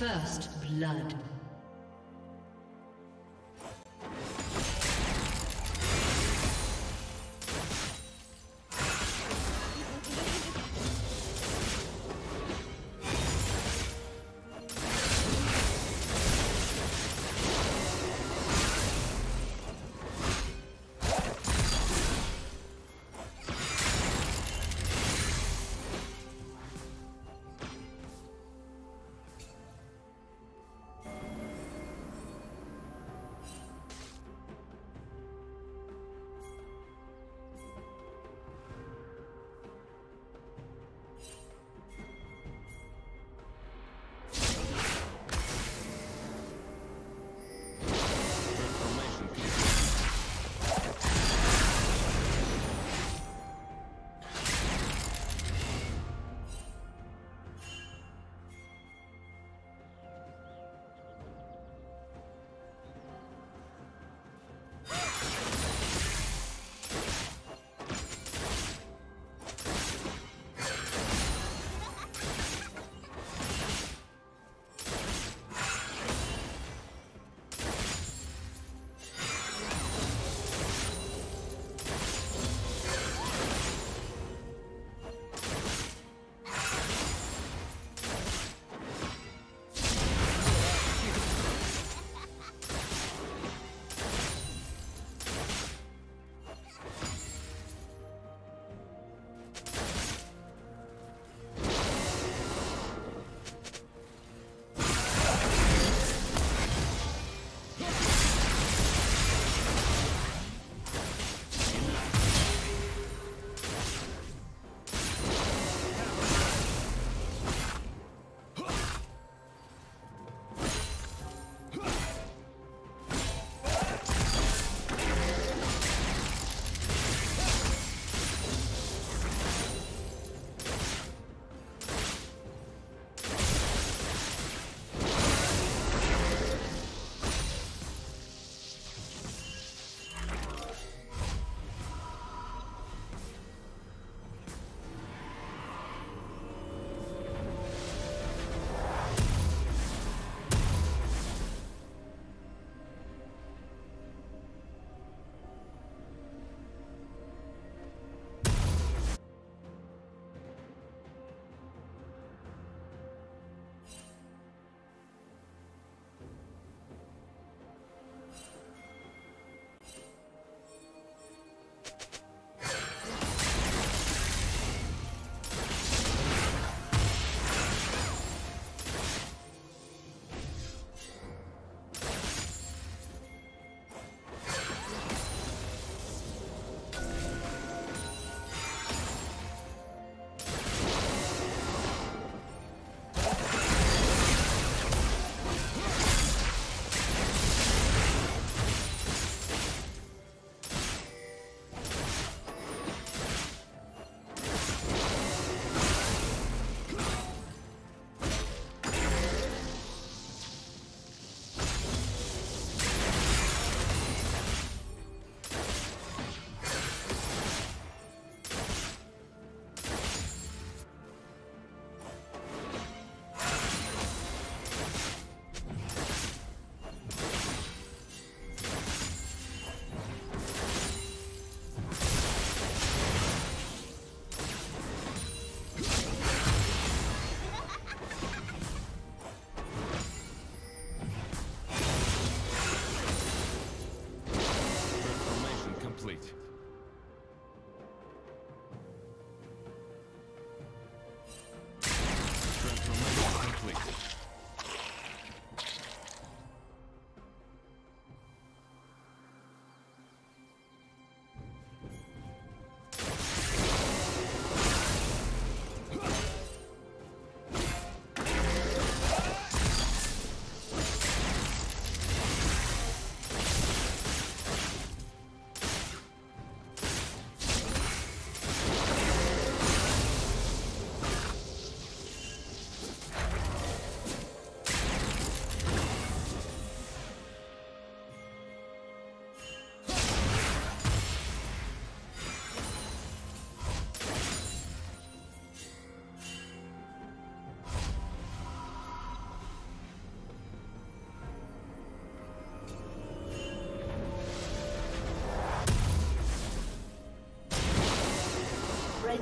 First blood.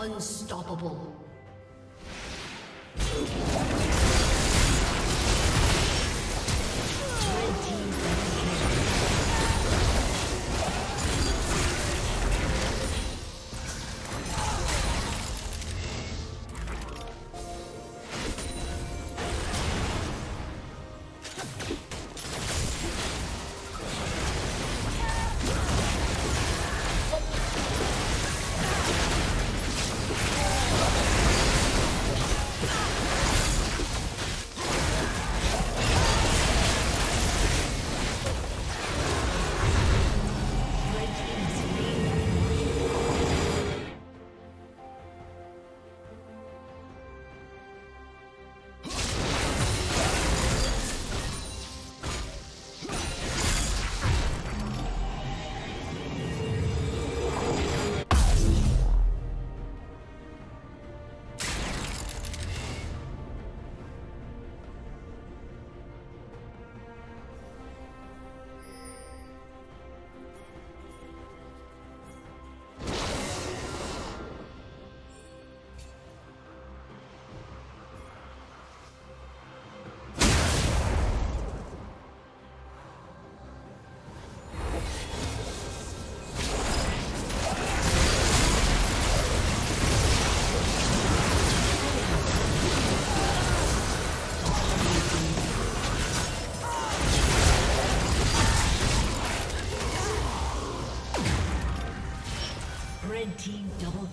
Unstoppable.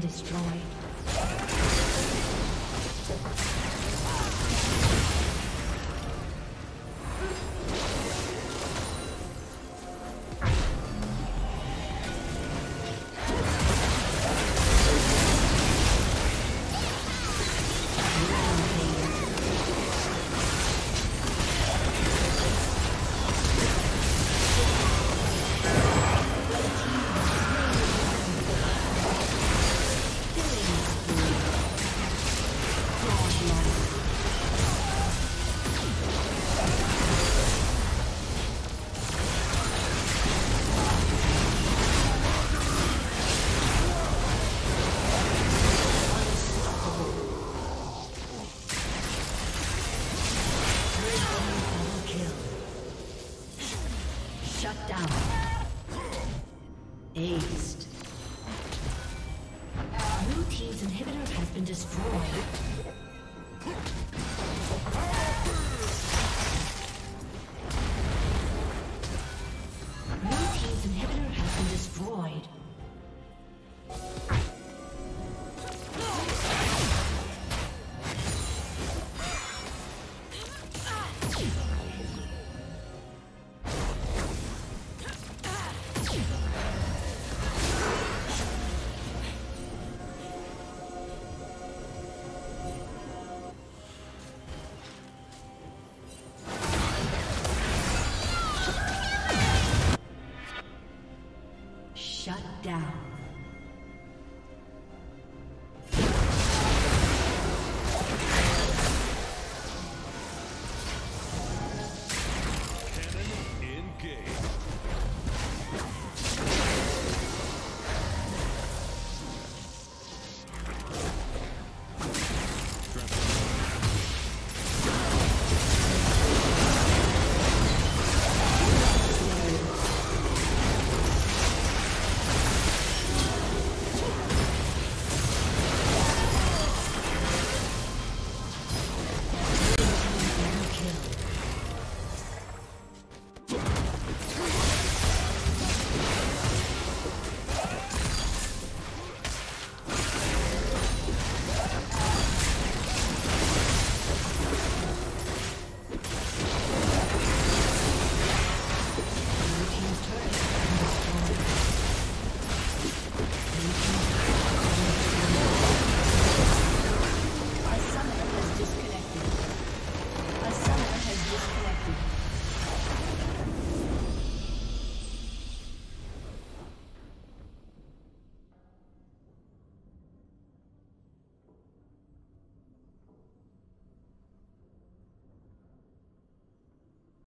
destroyed.